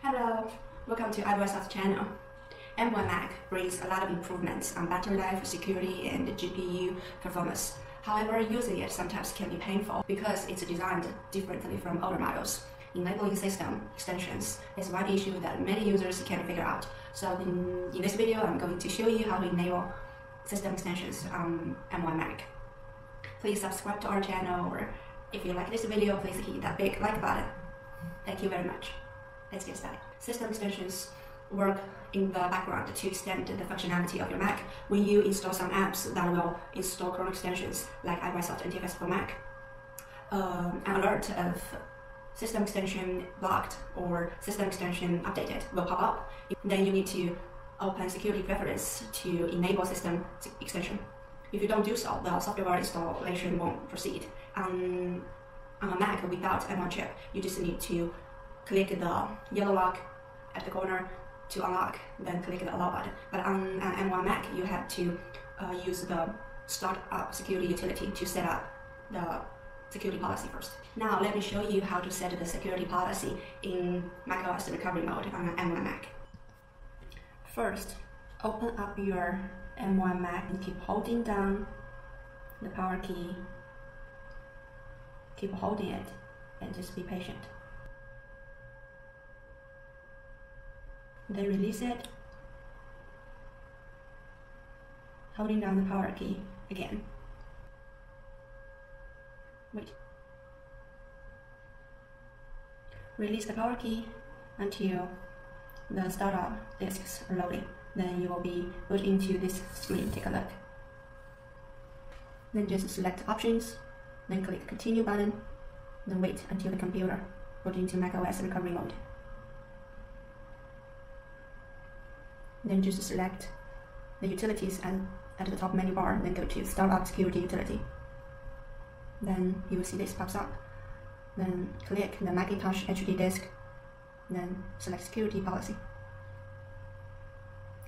Hello, welcome to iOS channel. M1 Mac brings a lot of improvements on battery life, security, and GPU performance. However, using it sometimes can be painful because it's designed differently from older models. Enabling system extensions is one issue that many users can figure out. So in, in this video, I'm going to show you how to enable system extensions on M1 Mac. Please subscribe to our channel or if you like this video, please hit that big like button. Thank you very much. Let's get started. System extensions work in the background to extend the functionality of your Mac when you install some apps that will install kernel extensions like iBoysoft NTFS for Mac. Um, an alert of system extension blocked or system extension updated will pop up. Then you need to open security preference to enable system extension. If you don't do so, the software installation won't proceed. Um, on a Mac without M1 chip, you just need to click the yellow lock at the corner to unlock, then click the allow button. But on an M1 Mac, you have to uh, use the startup security utility to set up the security policy first. Now let me show you how to set the security policy in macOS recovery mode on an M1 Mac. First, open up your M1 Mac and keep holding down the power key. Keep holding it and just be patient. Then release it. Holding down the power key again. Wait. Release the power key until the startup disks are loading. Then you will be put into this screen. Take a look. Then just select options, then click continue button, then wait until the computer put into macOS recovery mode. Then just select the utilities at, at the top menu bar, then go to Startup Security Utility. Then you will see this pops up. Then click the Macintosh HD disk, then select Security Policy.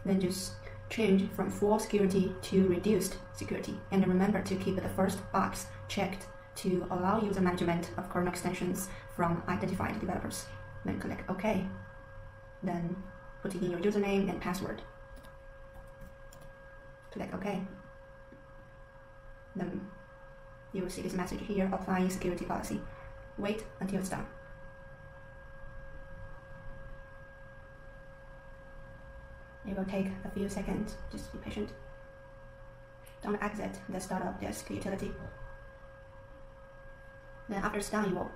Then just change from full security to reduced security. And remember to keep the first box checked to allow user management of kernel extensions from identified developers. Then click OK. Then put in your username and password. Click OK. Then you will see this message here, applying security policy. Wait until it's done. It will take a few seconds, just be patient. Don't exit the startup disk utility. Then after it's done, you will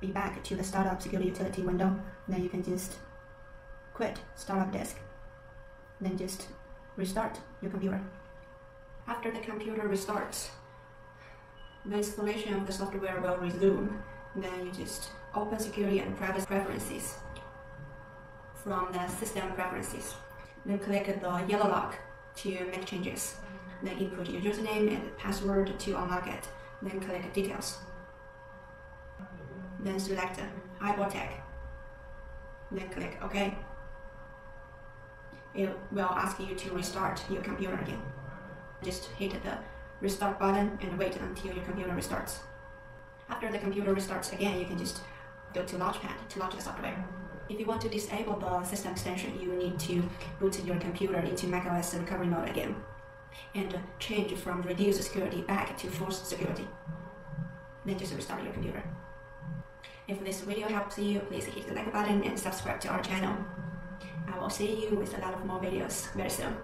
be back to the startup security utility window. Then you can just quit startup disk. Then just restart your computer. After the computer restarts, the installation of the software will resume. Then you just open security and privacy preferences from the system preferences. Then click the yellow lock to make changes. Then input your username and password to unlock it. Then click details. Then select tag. Then click OK it will ask you to restart your computer again. Just hit the restart button and wait until your computer restarts. After the computer restarts again, you can just go to Launchpad to launch the software. If you want to disable the system extension, you need to boot your computer into macOS recovery mode again and change from reduced security back to full security. Then just restart your computer. If this video helps you, please hit the like button and subscribe to our channel. I will see you with a lot of more videos very soon.